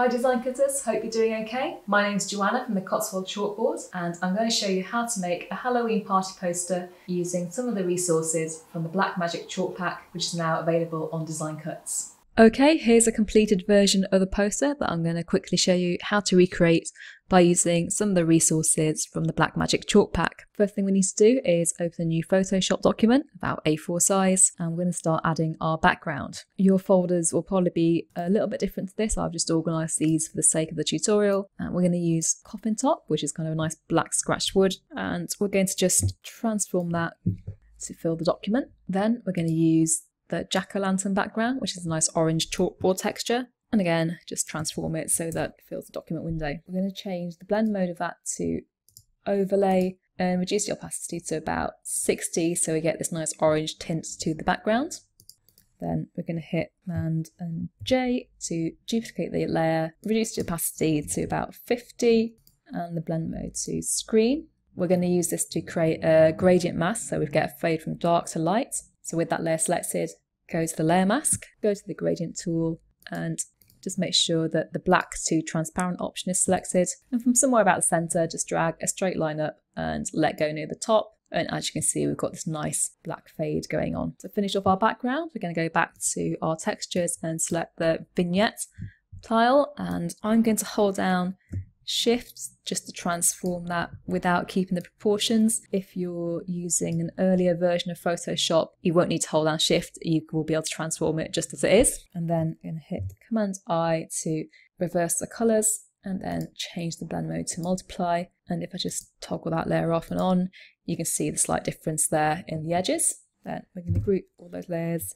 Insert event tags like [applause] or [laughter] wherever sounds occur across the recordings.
Hi design cutters, hope you're doing okay. My name's Joanna from the Cotswold Chalkboard and I'm going to show you how to make a Halloween party poster using some of the resources from the Black Magic Chalk Pack which is now available on Design Cuts. Okay, here's a completed version of the poster that I'm going to quickly show you how to recreate by using some of the resources from the Black Magic Chalk Pack. First thing we need to do is open a new Photoshop document, about A4 size, and we're going to start adding our background. Your folders will probably be a little bit different to this. I've just organised these for the sake of the tutorial. And we're going to use Coffin Top, which is kind of a nice black scratched wood, and we're going to just transform that to fill the document. Then we're going to use the jack-o'-lantern background, which is a nice orange chalkboard texture. And again, just transform it so that it fills the document window. We're going to change the blend mode of that to overlay and reduce the opacity to about 60 so we get this nice orange tint to the background. Then we're going to hit Command and J to duplicate the layer, reduce the opacity to about 50 and the blend mode to screen. We're going to use this to create a gradient mask so we get a fade from dark to light. So with that layer selected, go to the layer mask, go to the gradient tool and just make sure that the black to transparent option is selected. And from somewhere about the center, just drag a straight line up and let go near the top. And as you can see, we've got this nice black fade going on. To finish off our background, we're going to go back to our textures and select the vignette tile. And I'm going to hold down shift just to transform that without keeping the proportions. If you're using an earlier version of Photoshop, you won't need to hold down shift. You will be able to transform it just as it is. And then I'm going to hit Command I to reverse the colors and then change the blend mode to multiply. And if I just toggle that layer off and on, you can see the slight difference there in the edges. Then we're going to group all those layers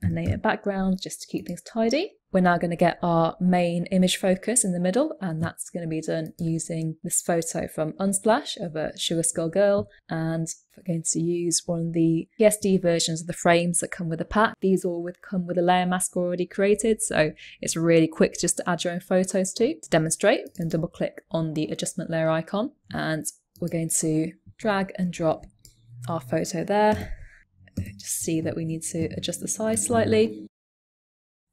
and name it background just to keep things tidy. We're now going to get our main image focus in the middle, and that's going to be done using this photo from Unsplash of a Sugar Skull girl. And we're going to use one of the PSD versions of the frames that come with the pack. These all would come with a layer mask already created, so it's really quick just to add your own photos to. To demonstrate, we can double click on the adjustment layer icon, and we're going to drag and drop our photo there. Just see that we need to adjust the size slightly.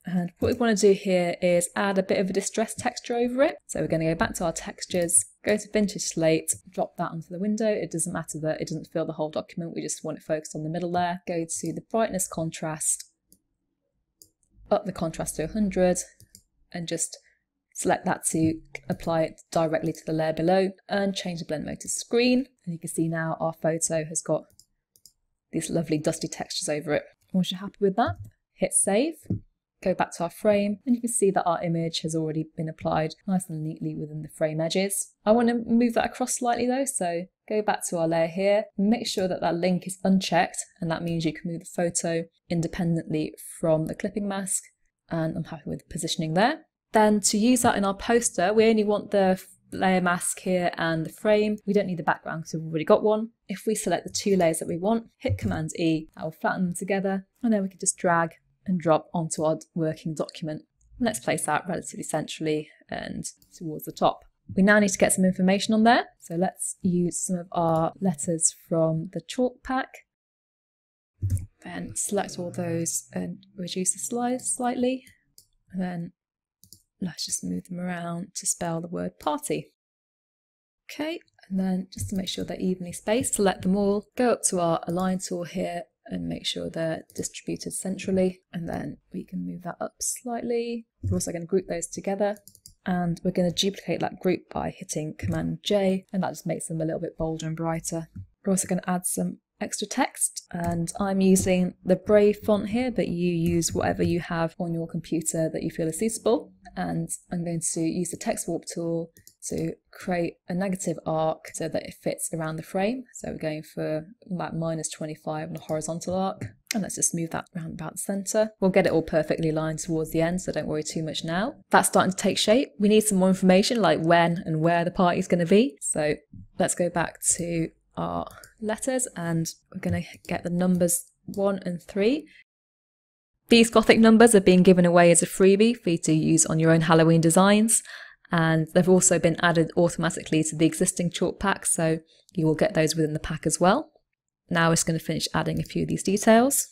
And what we want to do here is add a bit of a distress texture over it. So we're going to go back to our textures, go to vintage slate, drop that onto the window. It doesn't matter that it doesn't fill the whole document. We just want it focused on the middle there. Go to the brightness contrast, up the contrast to 100 and just select that to apply it directly to the layer below and change the blend mode to screen. And you can see now our photo has got these lovely dusty textures over it. Once you're happy with that, hit save go back to our frame and you can see that our image has already been applied nice and neatly within the frame edges. I want to move that across slightly though, so go back to our layer here, make sure that that link is unchecked and that means you can move the photo independently from the clipping mask and I'm happy with the positioning there. Then to use that in our poster, we only want the layer mask here and the frame. We don't need the background because we've already got one. If we select the two layers that we want, hit Command E, that will flatten them together and then we can just drag and drop onto our working document. Let's place that relatively centrally and towards the top. We now need to get some information on there. So let's use some of our letters from the chalk pack. Then select all those and reduce the size slightly. And then let's just move them around to spell the word party. Okay, and then just to make sure they're evenly spaced, select them all, go up to our align tool here and make sure they're distributed centrally. And then we can move that up slightly. We're also going to group those together and we're going to duplicate that group by hitting Command J and that just makes them a little bit bolder and brighter. We're also going to add some extra text and I'm using the Brave font here but you use whatever you have on your computer that you feel is suitable and I'm going to use the text warp tool to create a negative arc so that it fits around the frame. So we're going for about minus 25 on a horizontal arc. And let's just move that around about the center. We'll get it all perfectly lined towards the end, so don't worry too much now. That's starting to take shape. We need some more information like when and where the party is going to be. So let's go back to our letters and we're going to get the numbers one and three. These Gothic numbers are being given away as a freebie for you to use on your own Halloween designs and they've also been added automatically to the existing chalk pack, so you will get those within the pack as well. Now it's going to finish adding a few of these details.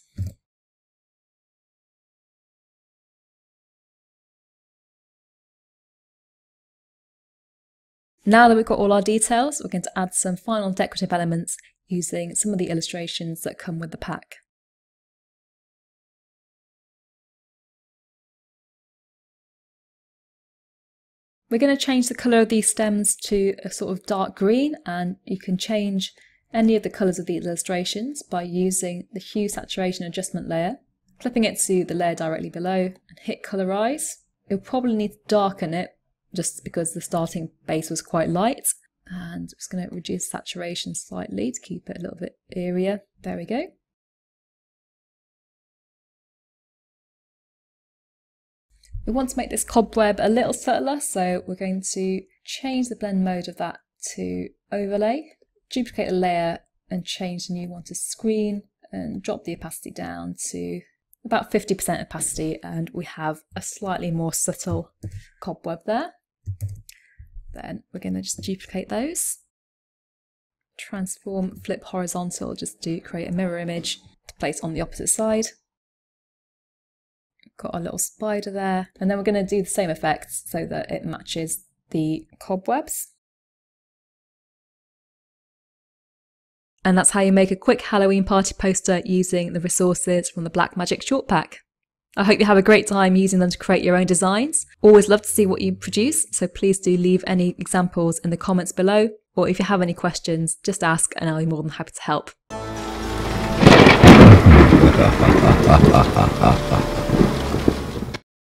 Now that we've got all our details, we're going to add some final decorative elements using some of the illustrations that come with the pack. We're going to change the colour of these stems to a sort of dark green and you can change any of the colours of these illustrations by using the hue saturation adjustment layer, clipping it to the layer directly below and hit colorize. You'll probably need to darken it just because the starting base was quite light and I'm just going to reduce saturation slightly to keep it a little bit airier. There we go. We want to make this cobweb a little subtler, so we're going to change the blend mode of that to overlay, duplicate a layer and change the new one to screen and drop the opacity down to about 50% opacity and we have a slightly more subtle cobweb there. Then we're going to just duplicate those. Transform, flip horizontal, just to create a mirror image to place on the opposite side. Got our little spider there. And then we're going to do the same effects so that it matches the cobwebs. And that's how you make a quick Halloween party poster using the resources from the Black Magic Chalk Pack. I hope you have a great time using them to create your own designs. Always love to see what you produce, so please do leave any examples in the comments below, or if you have any questions, just ask and I'll be more than happy to help. [laughs]